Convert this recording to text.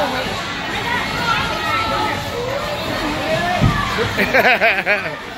ハハハハ